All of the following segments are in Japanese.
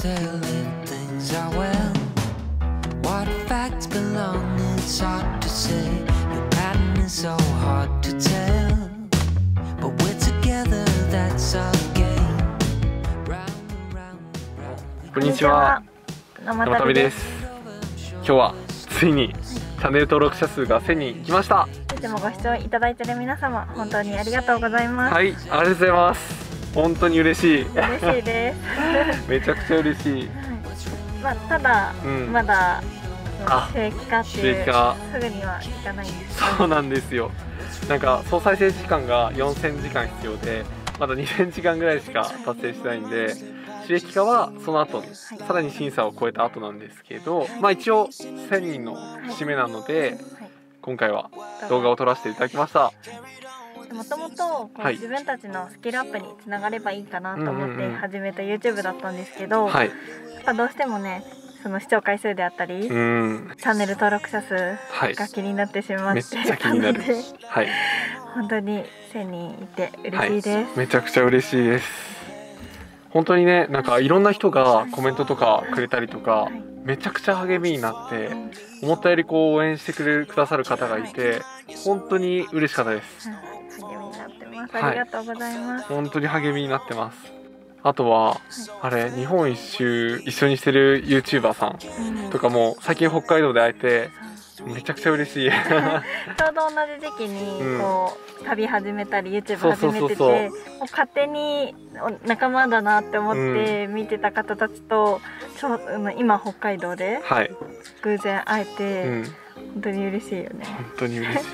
telling things are well. What facts belong, it's hard to say. Your pattern is so hard to tell. But we're together, that's our game. Round and round and round. こんにちは。生生旅です。今日はついにチャンネル登録者数が1000人来ました。いつもご視聴いただいている皆様本当にありがとうございます、はい、ありがとうございます。本当に嬉しい。嬉しいです。めちゃくちゃ嬉しい。まあただ、うん。まだあ正規化って正いうすぐにはいかないんです。そうなんですよ。なんか総再生時間が4000時間必要で、まだ2000時間ぐらいしか達成してないんで、収益化はその後に、さらに審査を超えた後なんですけど、まあ一応1000人の節目なので、はい。今回は動画を撮らせていただきました。もともと自分たちのスキルアップにつながればいいかなと思って始めた YouTube だったんですけど、はい。どうしてもねその視聴回数であったり、チうん。ャンネル登録者数はい。が気になってしまってめっちゃ気になる たのではい。本当に1000人いて嬉しいです、めちゃくちゃ嬉しいです本当にねなんかいろんな人がコメントとかくれたりとかはいめちゃくちゃ励みになって思ったよりこう応援してくれるくださる方がいて本当に嬉しかったですます。はい。ありがとうございます。本当に励みになってます。あとはあれ日本一周一緒にしてる YouTuber さんうん。とかも最近北海道で会えてめちゃくちゃ嬉しい。ちょうど同じ時期にこう、旅始めたり YouTube 始めててもう勝手にお仲間だなって思って見てた方たちと、ちょううん今北海道ではい、偶然会えうて、ん、本当に嬉しいよね。本当に嬉しい。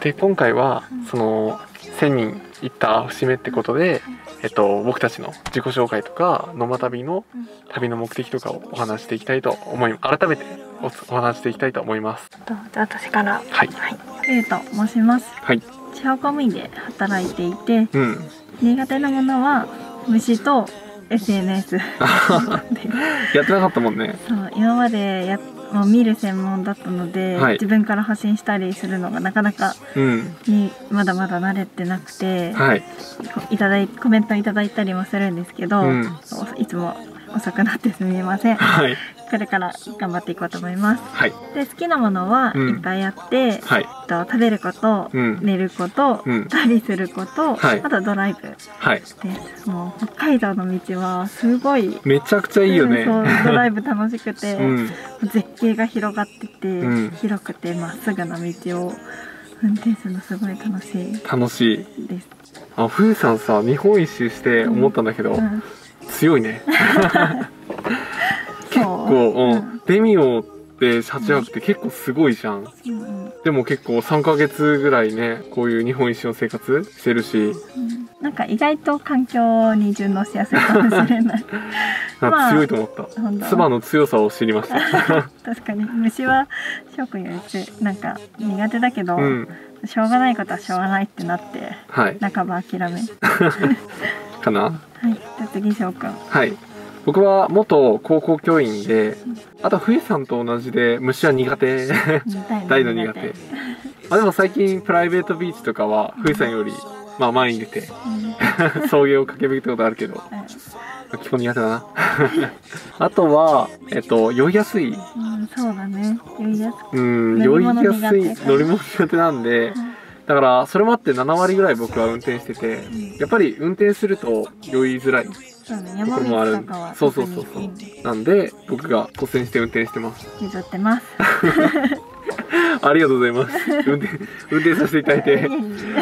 で今回はその1000人行った節目ってことで、えっと、僕たちの自己紹介とか野間旅のうん。旅の目的とかをお話していきたいと思い改めておお話していきたいと思います。とじゃあ私からはい。はい、ゆうと申します。はい。地方公務員で働いていて、うん。苦手なものは虫と SNS やってなかったもんね。そう今までやもう見る専門だったので、はい。自分から発信したりするのがなかなかうん。にまだまだ慣れてなくて、はい。こいただいコメントいただいたりもするんですけど、うん。いつも遅くなってすみません。はいこれから頑張っていこうと思います。はい。で好きなものはうん。いっぱいあって、はい。えっと食べること、うん。寝ること、うん。旅すること、はい。あとドライブ。ではい。すもう北海道の道はすごいめちゃくちゃいいよね。うんドライブ楽しくて、うん。絶景が広がってて、うん。広くてまっすぐな道を運転するのすごい楽しい。楽しい。です。あふうさんさ日本一周して思ったんだけど、うん、強いね 結こう、うん、デミオって車中泊って結構すごいじゃん。うんうんでも結構3ヶ月ぐらいね、こういう日本一周の生活してるし、うんなんか意外と環境に順応しやすいかもしれない。なんま強いと思った。妻の強さを知りました。確かに虫は翔くんよりつなんか苦手だけど、うん。しょうがないことはしょうがないってなってはい。半ば諦め。はい。かなじゃあ次翔くん。はい。僕は元高校教員で、あと冬さんと同じで虫は苦手。大の苦手。あでも最近プライベートビーチとかは冬さんより、まあ前に出て、うん送迎をかけるってことあるけど、うん基本苦手だな。あとは、えっと、酔いやすい。うん、そうだね。酔いやすうん、乗酔いやすい。乗り物苦手なんで、だから、それもあって7割ぐらい僕は運転してて、やっぱり運転すると酔いづらい。そうね。と山道とかはそうそうそうそうなんで、僕が率先して運転してます。譲ってます。ありがとうございます。運転、運転させていただいて。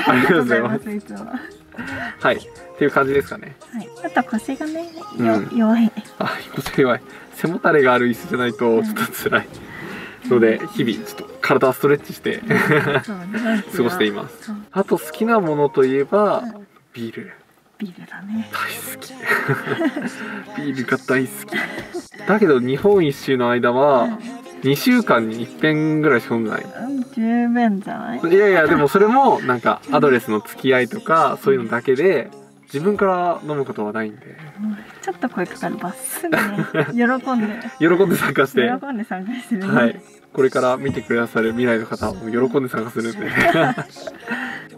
ありがとうございますいつも。ははい。っていう感じですかね。い。あと腰がね、うんよ弱い。あ、腰が弱い。背もたれがある椅子じゃないと、ちょっと辛い。ので、日々、ちょっと体をストレッチして。過ごしています。あと好きなものといえばうん、ビール。ビールだね。大好きビールが大好き。だけど日本一周の間は2週間に1遍ぐらいしか飲んでない。うん、十分じゃない？いやいやでもそれもなんかアドレスの付き合いとかそういうのだけで自分から飲むことはないんで。うんちょっと声かかればすぐね、喜んで、喜んで参加して。喜んで参加するね。はい。これから見てくださる未来の方も喜んで参加するんで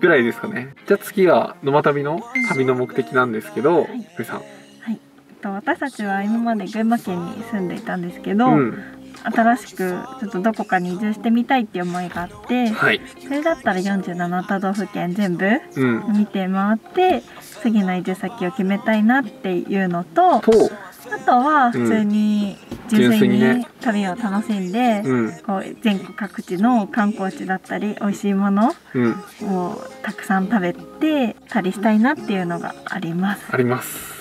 ぐらいですかね。じゃあ次は野間旅の旅の目的なんですけど、い。ふうさん。はい。と私たちは今まで群馬県に住んでいたんですけど、うん。新しくちょっとどこかに移住してみたいっていう思いがあって、はい。それだったら47都道府県全部うん。見て回って次の移住先を決めたいなっていうのととあとは普通に純粋に旅を楽しんで、うん。こう全国各地の観光地だったり美味しいものうん。をたくさん食べてたりしたいなっていうのがあります。あります。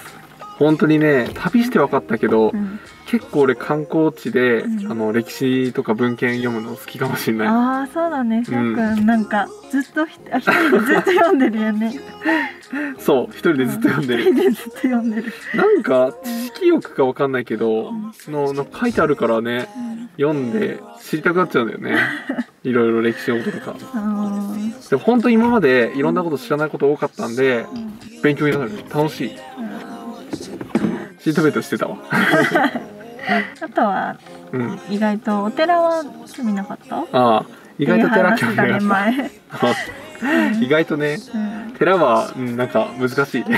本当にね旅して分かったけど、うん、結構俺観光地で、うん。あの歴史とか文献読むの好きかもしれない。ああそうだね。しょうんんなんかずっとひあ一人でずっと読んでるよね。そう一人でずっと読んでる。一人でずっと読んでる、なんか知識欲か分かんないけど、のの書いてあるからね読んで知りたくなっちゃうんだよね。いろいろ歴史のこととか。あのーでも本当に今までいろんなこと知らないこと多かったんでうん。勉強になる。楽しい。シートベルトしてたわ あとはうん。意外とお寺は興味なかった？ああ意外と寺興味な前、い 意外とねうん、寺は、うん、なんか難しい。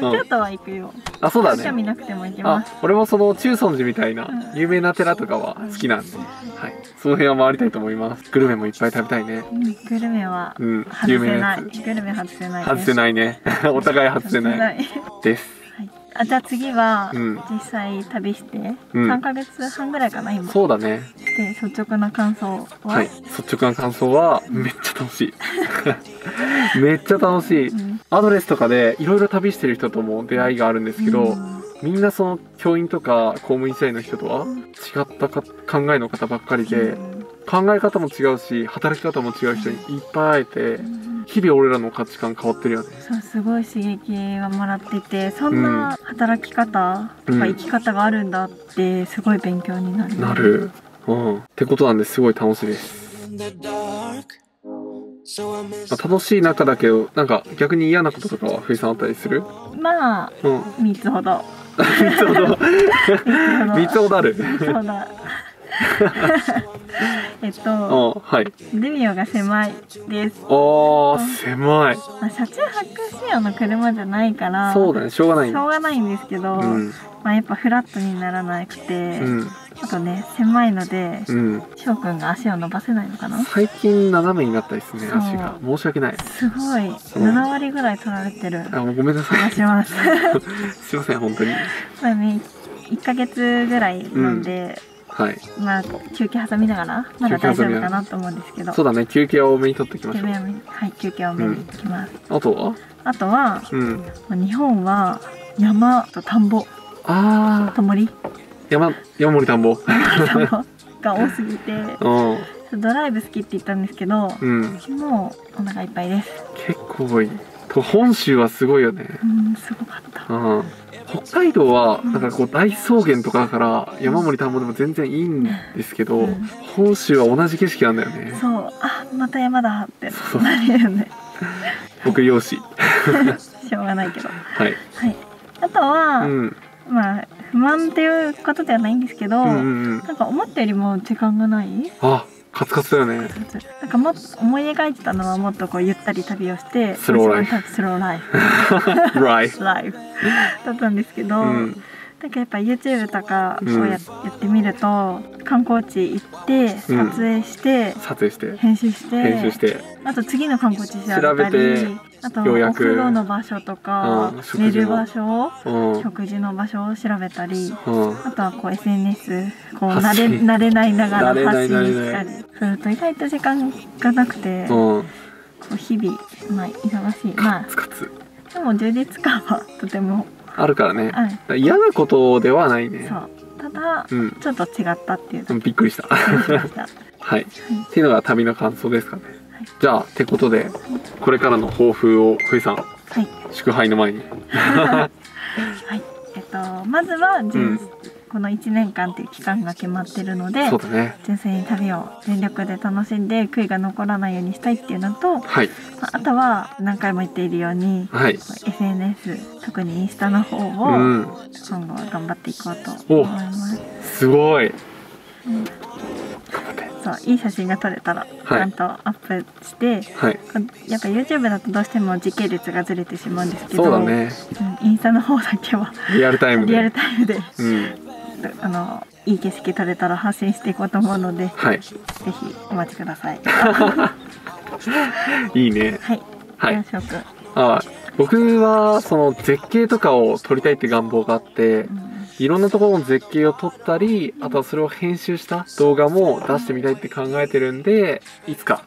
京都は行くよ、あそうだ興味ねなくても行きまあす俺もその中尊寺みたいなうん。有名な寺とかは好きなんで、はい、その辺は回りたいと思います。グルメもいっぱい食べたいね。うん。グルメはうん。有名なやつ。グルメ外せない。外せないね。お互い。外せない。ですあじゃあ次は、うん。実際旅してうん。3ヶ月半ぐらいかな今。そうだね。で率直な感想は、はい。率直な感想はめっちゃ楽しい。めっちゃ楽しい。うん。アドレスとかでいろいろ旅してる人とも出会いがあるんですけど、うん。みんなその教員とか公務員時代の人とは違ったか考えの方ばっかりで、うん。考え方も違うし働き方も違う人にいっぱい会えてうん日々俺らの価値観変わってるよね。そうすごい刺激はもらっててそんな働き方とうん。か生き方があるんだってすごい勉強になる、なる。うん。ってことなんです。ごい楽しいです、楽しい中だけどなんか逆に嫌なこととかは冬さんあったりする？まあうん。3 つほど。三つほど。三つほど。ある。そうだ えっうとんはい。デミオが狭いです、あー狭い。まあ、車中泊仕様の車じゃないからそうだねしょうがない。しょうがないんですけど、うん。まあ、やっぱフラットにならなくて、うん。あとね狭いのでうん。翔くんが足を伸ばせないのかな？最近斜めになったですね足が。申し訳ない。すごい。7割ぐらい取られてる。あもうごめんなさい。します。すいません本当に。まあね1ヶ月ぐらいなんで、はい。まあ休憩挟みながらまだ大丈夫かなと思うんですけど。そうだね。休憩は多めに取っておきましょう。はい休憩を目に行きます、あとは？あとはうん。まあ日本は山と田んぼ。あと森。ー山山森田んぼが多すぎて。うん。ドライブ好きって言ったんですけど、うん。もうお腹いっぱいです。結構多い。と本州はすごいよね。うんすごかった。うん。北海道はなんかこう大草原とかだから山森田んぼでも全然いいんですけど、うん。本州は同じ景色なんだよね。そう。あまた山だってそうなるよね。僕漁師 しょうがないけど。はい、はい。あとは、うん、まあ不満っていうことではないんですけど、うんうんうん。なんか思ったよりも時間がない？あカツカツだよね。なんかもっと思い描いてたのはもっとこうゆったり旅をしてスローライフスローライフライライフだったんですけど、うんなんかやっぱ YouTube とかこうん。うや,、やってみると観光地行って撮影して、撮影して。編集して編集して。あと次の観光地調べたりあとお風呂の場所とか、寝る場所食事の場所を調べたりあとはこう SNS こう慣れ慣れないながら発信したりすると意外と時間がなくて、こう日々、まあ、忙しい。まあでも充実感はとてもあるからね。はい。嫌なことではないね。そう。ただうん。ちょっと違ったっていううんびっくりした。はい。っていうのが旅の感想ですかね。はい。じゃあってことでこれからの抱負をふいさんはい。祝杯の前に。はい。えっとまずは純、うんこの1年間っていう期間が決まってるのでね。純粋に旅を全力で楽しんで悔いが残らないようにしたいっていうのと、はい。まああとは何回も言っているようにはい。SNS 特にインスタの方をう今ん後は頑張っていこうと思います、すごい。うんそそういい写真が撮れたらちゃんとアップして、はい。やっぱ YouTube だとどうしても時系列がずれてしまうんですけどそうだね。うんインスタの方だけはリアルタイムで。リアルタイムでうんあのいい景色撮れたら発信していこうと思うので、はい。ぜひお待ちください。はいね。い。はい。よしょく。んあ僕はその絶景とかを撮りたいって願望があってうん。いろんなところの絶景を撮ったりあとはそれを編集した動画も出してみたいって考えてるんでいつか。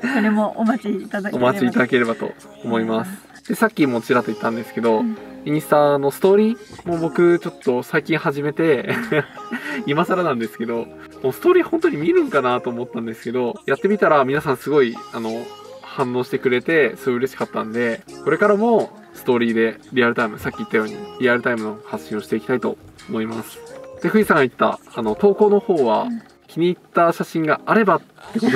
それもお待ちいただければお待ちいただければと思いますでさっきもちらっと言ったんですけど、うん。インスタのストーリーも僕ちょっと最近始めて 今更なんですけどもうストーリー本当に見るんかなと思ったんですけどやってみたら皆さんすごいあの反応してくれてすごい嬉しかったんでこれからもストーリーでリアルタイムさっき言ったようにリアルタイムの発信をしていきたいと思います。でふいさんが言ったあの投稿の方はうん気に入った写真があれば。ってこと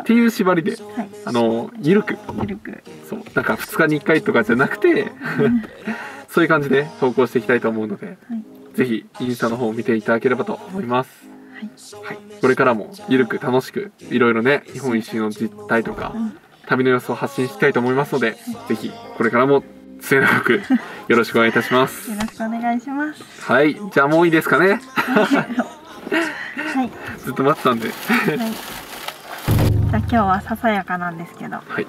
っていう縛りではい。あのゆるく。ゆるく。そう。なんか2日に1回とかじゃなくてそういう感じで投稿していきたいと思うので、ぜひインスタの方を見ていただければと思います。はい、これからもゆるく楽しくいろいろね日本一周の実態とかうん。旅の様子を発信したいと思いますので、ぜひこれからも末永くよろしくお願いいたします。よろしくお願いします。はい、じゃあもういいですかね。はいずっと待ってたんで。はいじゃあ今日はささやかなんですけどはい、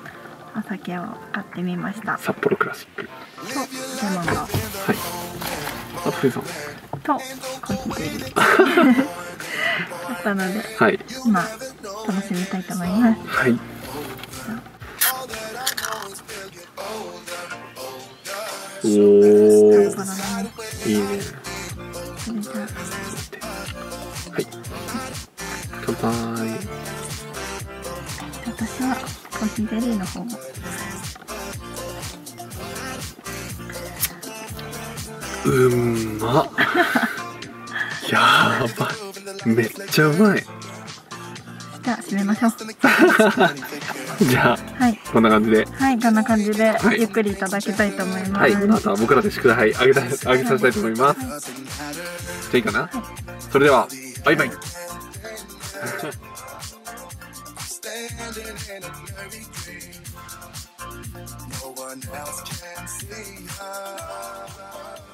お酒を買ってみました札幌クラシック。とレモンのはい。あさん。とコーヒーゼリー買ったのではい。今楽しみたいと思いますはい。おー乾杯。私はコーヒーゼリーの方をうんまっ。やばい。めっちゃうまい。じゃあ締めましょう じゃあ、はいこんな感じで。はいこんな感じではいゆっくりいただきたいと思います、はい。あとは僕らで宿題あげた、あげさせたいと思います。じゃあいいかな？それでは、バイバイ。Standing in a blurry dream, no one else can see her.